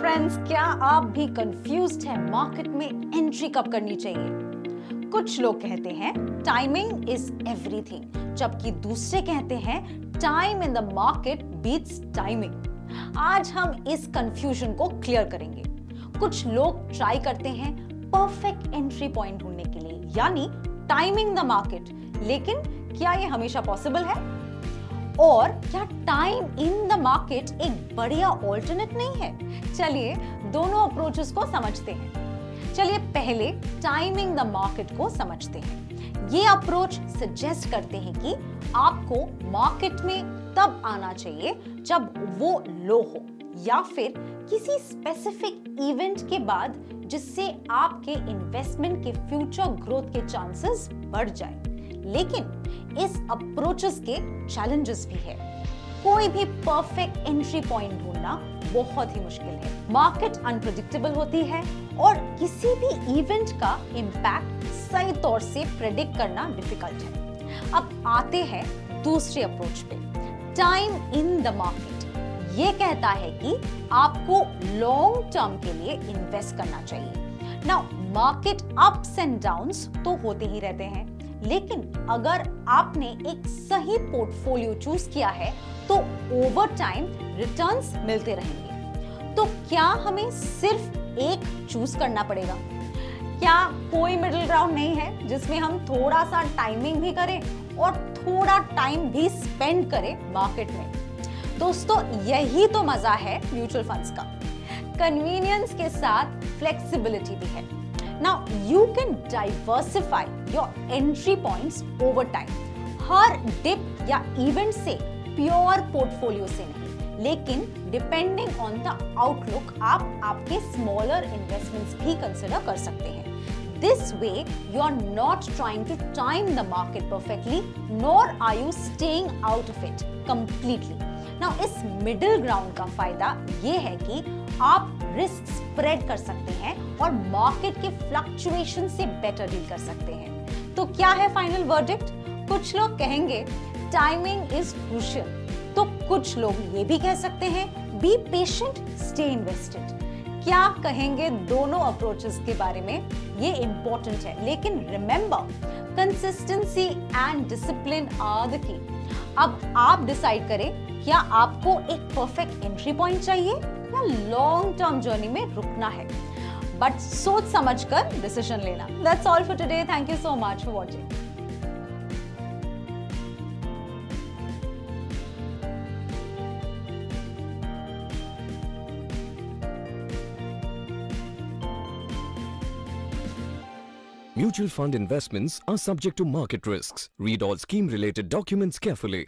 आप भी कंफ्यूज्ड हैं? मार्केट में एंट्री कब करनी चाहिए? कुछ लोग कहते हैं टाइमिंग इज़ एवरीथिंग जबकि दूसरे कहते हैं time in the market beats timing आज हम इस कंफ्यूजन को क्लियर करेंगे। कुछ लोग ट्राई करते हैं परफेक्ट एंट्री पॉइंट ढूँढने के लिए, यानी टाइमिंग द मार्केट लेकिन क्या ये हमेशा पॉसिबल है? और क्या टाइम इन द मार्केट एक बढ़िया ऑल्टरनेट नहीं है? चलिए, दोनों अप्रोचेस को समझते हैं। चलिए, पहले टाइमिंग द मार्केट को समझते हैं। ये अप्रोच सजेस्ट करते हैं कि आपको मार्केट में तब आना चाहिए जब वो लो हो, या फिर किसी स्पेसिफिक इवेंट के बाद जिससे आपके इन्वेस्टमेंट के फ्यूचर ग्रोथ के चांसेस बढ़ जाए। लेकिन इस अप्रोचेस के चैलेंजेस भी है। कोई भी परफेक्ट एंट्री पॉइंट ढूंढना बहुत ही मुश्किल है। मार्केट अनप्रिडिक्टेबल होती है और किसी भी इवेंट का इंपैक्ट सही तौर से प्रेडिक्ट करना डिफ़िकल्ट है। अब आते हैं दूसरे अप्रोच पे। टाइम इन द मार्केट ये कहता है कि आपको लॉन्ग टर्म के लिए इन्वेस्ट करना चाहिए। Now market ups and downs तो होते ही रहते हैं। लेकिन अगर आपने एक सही पोर्टफोलियो चूज़ किया है तो ओवर टाइम रिटर्न्स मिलते रहेंगे। तो क्या हमें सिर्फ़ एक चूज़ करना पड़ेगा? क्या कोई मिडिल ग्राउंड नहीं है जिसमें हम थोड़ा सा टाइमिंग भी करें और थोड़ा टाइम भी स्पेंड करें मार्केट में? दोस्तों, यही तो मज़ा है म्यूचुअल फंड्स का। कन्वीनियंस के साथ फ्लेक्सिबिलिटी भी है। Now you can diversify your entry points over time. Her dip या इवेंट से प्योर पोर्टफोलियो से नहीं लेकिन डिपेंडिंग ऑन द आउटलुक आप आपके स्मॉलर इन्वेस्टमेंट्स भी कंसिडर कर सकते हैं this way you are not trying to time the market perfectly nor are you staying out of it completely Now, इस मिडिल ग्राउंड का फ़ायदा ये है कि आप रिस्क स्प्रेड कर सकते हैं और मार्केट के फ्लक्चुएशन से बेटर डील कर सकते हैं। तो क्या है फाइनल वर्डिक्ट कुछ लोग कहेंगे टाइमिंग इज़ क्रूशियल तो कुछ लोग ये भी कह सकते हैं बी पेशेंट स्टे इन्वेस्टेड क्या कहेंगे दोनों अप्रोचेस के बारे में? ये इंपॉर्टेंट है। लेकिन remember consistency and discipline are the key अब आप डिसाइड करें क्या आपको एक परफेक्ट एंट्री पॉइंट चाहिए या लॉन्ग टर्म जर्नी में रुकना है बट सोच समझ कर डिसीज़न लेना that's all for today thank you so much for watching Mutual fund investments are subject to market risks. Read all scheme related documents carefully.